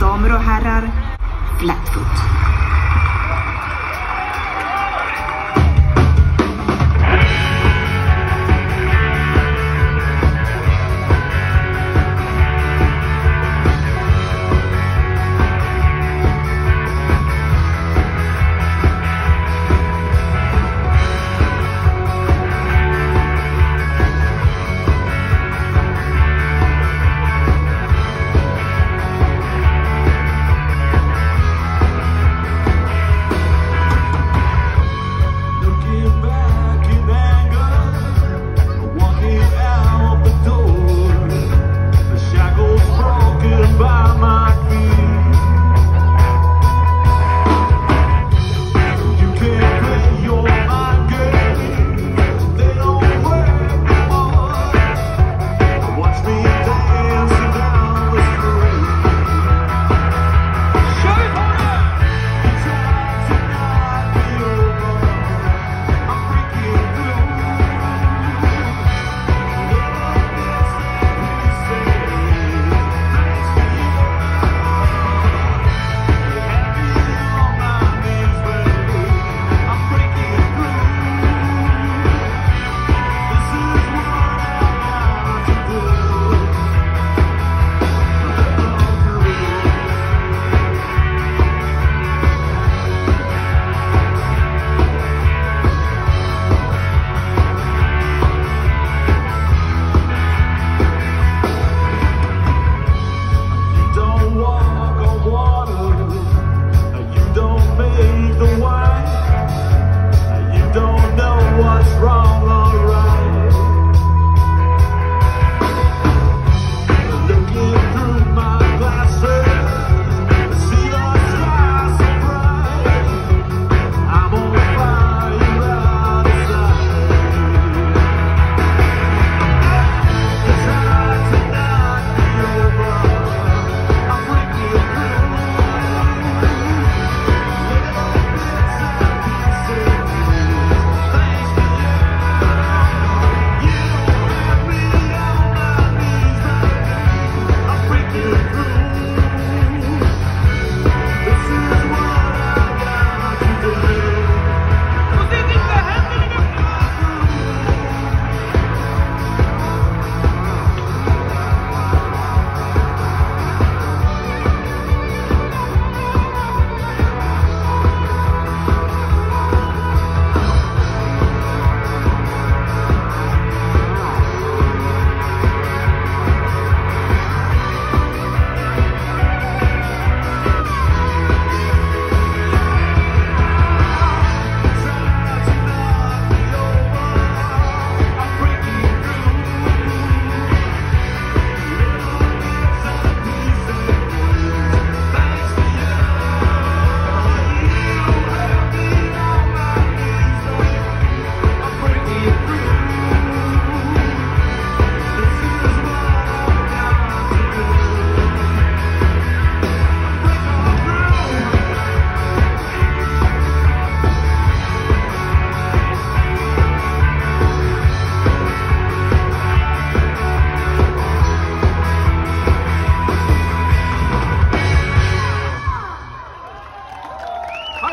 Damer och herrar, Flatfoot.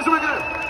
Let's.